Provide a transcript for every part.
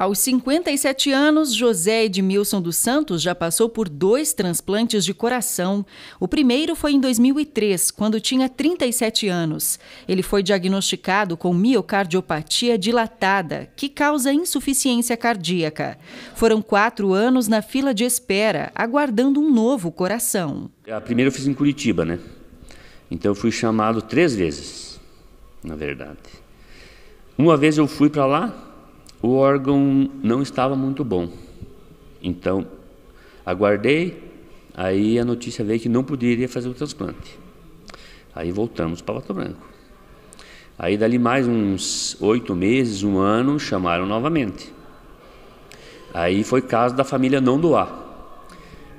Aos 57 anos, José Edmilson dos Santos já passou por dois transplantes de coração. O primeiro foi em 2003, quando tinha 37 anos. Ele foi diagnosticado com miocardiopatia dilatada, que causa insuficiência cardíaca. Foram quatro anos na fila de espera, aguardando um novo coração. A primeira eu fiz em Curitiba, né? Então eu fui chamado três vezes, na verdade. Uma vez eu fui para lá, o órgão não estava muito bom. Então, aguardei, aí a notícia veio que não poderia fazer o transplante. Aí voltamos para Pato Branco. Aí, dali mais uns oito meses, um ano, chamaram novamente. Aí foi caso da família não doar.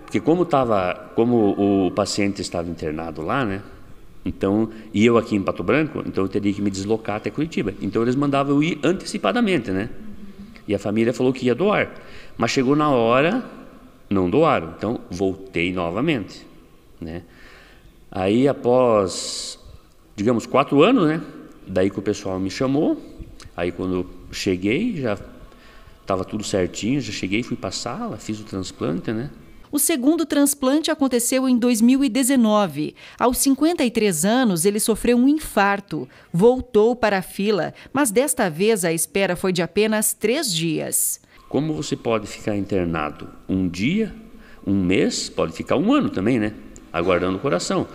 Porque como, tava, como o paciente estava internado lá, né? Então, e eu aqui em Pato Branco, então eu teria que me deslocar até Curitiba. Então eles mandavam eu ir antecipadamente, né? E a família falou que ia doar. Mas chegou na hora, não doaram. Então voltei novamente. Né? Aí após, digamos, quatro anos, né? Daí que o pessoal me chamou. Aí quando cheguei, já estava tudo certinho, já cheguei, fui para a sala, fiz o transplante, né? O segundo transplante aconteceu em 2019. Aos 53 anos, ele sofreu um infarto. Voltou para a fila, mas desta vez a espera foi de apenas três dias. Como você pode ficar internado um dia, um mês, pode ficar um ano também, né? Aguardando o coração.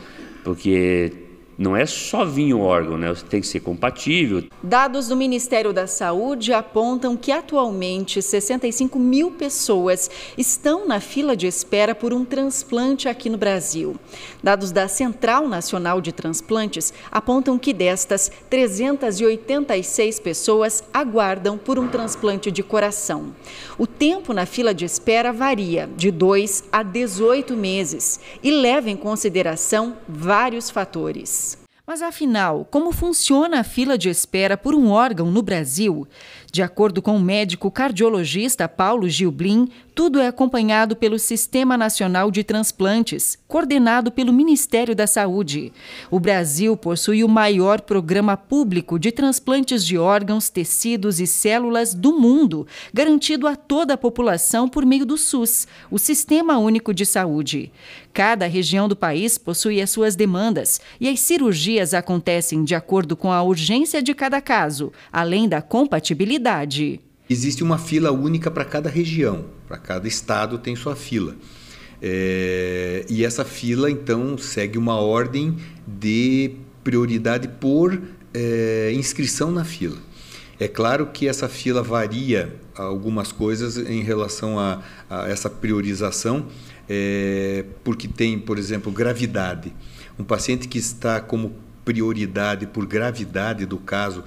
Porque não é só vir o órgão, né? Tem que ser compatível. Dados do Ministério da Saúde apontam que atualmente 65 mil pessoas estão na fila de espera por um transplante aqui no Brasil. Dados da Central Nacional de Transplantes apontam que destas, 386 pessoas aguardam por um transplante de coração. O tempo na fila de espera varia de 2 a 18 meses e leva em consideração vários fatores. Mas afinal, como funciona a fila de espera por um órgão no Brasil? De acordo com o médico cardiologista Paulo Gilblin, tudo é acompanhado pelo Sistema Nacional de Transplantes, coordenado pelo Ministério da Saúde. O Brasil possui o maior programa público de transplantes de órgãos, tecidos e células do mundo, garantido a toda a população por meio do SUS, o Sistema Único de Saúde. Cada região do país possui as suas demandas e as cirurgias acontecem de acordo com a urgência de cada caso, além da compatibilidade. Existe uma fila única para cada região, para cada estado tem sua fila. É, e essa fila, então, segue uma ordem de prioridade por é, inscrição na fila. É claro que essa fila varia algumas coisas em relação a, a essa priorização, é, porque tem, por exemplo, gravidade. Um paciente que está como prioridade por gravidade do caso,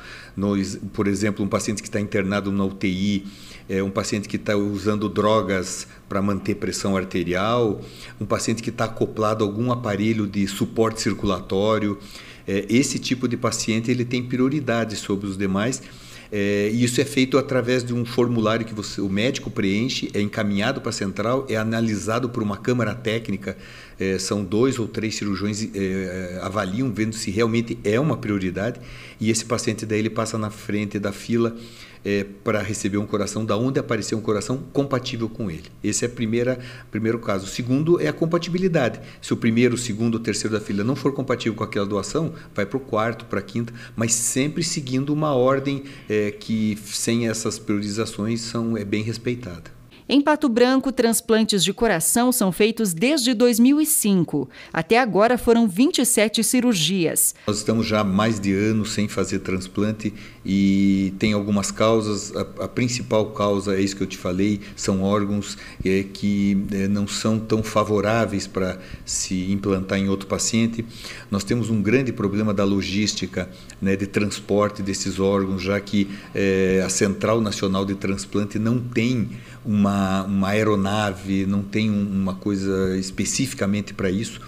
por exemplo, um paciente que está internado na UTI, é, um paciente que está usando drogas para manter pressão arterial, um paciente que está acoplado a algum aparelho de suporte circulatório. É, esse tipo de paciente ele tem prioridade sobre os demais é, e isso é feito através de um formulário que você, o médico preenche, é encaminhado para a central, é analisado por uma câmara técnica. É, são dois ou três cirurgiões é, é, avaliam, vendo se realmente é uma prioridade. E esse paciente daí ele passa na frente da fila é, para receber um coração, da onde aparecer um coração compatível com ele. Esse é o primeiro caso. O segundo é a compatibilidade. Se o primeiro, o segundo, o terceiro da fila não for compatível com aquela doação, vai para o quarto, para a quinta, mas sempre seguindo uma ordem é, que, sem essas priorizações, são, é bem respeitada. Em Pato Branco, transplantes de coração são feitos desde 2005. Até agora foram 27 cirurgias. Nós estamos já há mais de anos sem fazer transplante e tem algumas causas. A, a principal causa é isso que eu te falei: são órgãos é, que é, não são tão favoráveis para se implantar em outro paciente. Nós temos um grande problema da logística, né, de transporte desses órgãos, já que é, a Central Nacional de Transplante não tem uma, uma aeronave, não tem uma coisa especificamente para isso.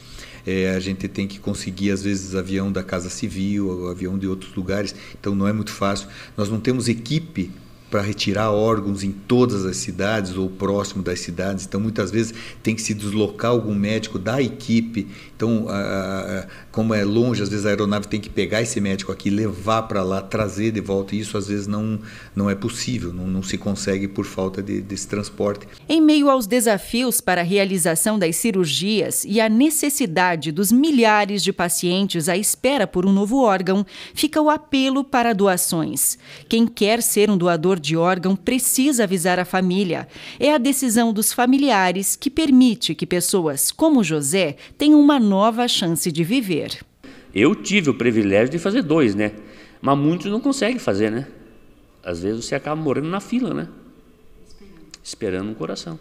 É, a gente tem que conseguir, às vezes, avião da Casa Civil, avião de outros lugares, então não é muito fácil. Nós não temos equipe para retirar órgãos em todas as cidades ou próximo das cidades. Então, muitas vezes tem que se deslocar algum médico da equipe. Então, como é longe, às vezes a aeronave tem que pegar esse médico aqui, levar para lá, trazer de volta. Isso às vezes não, não é possível, não, não se consegue por falta de, desse transporte. Em meio aos desafios para a realização das cirurgias e a necessidade dos milhares de pacientes à espera por um novo órgão, fica o apelo para doações. Quem quer ser um doador de órgão precisa avisar a família. É a decisão dos familiares que permite que pessoas como José tenham uma nova chance de viver. Eu tive o privilégio de fazer dois, né? Mas muitos não conseguem fazer, né? Às vezes você acaba morando na fila, né? Esperando um coração.